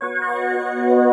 Música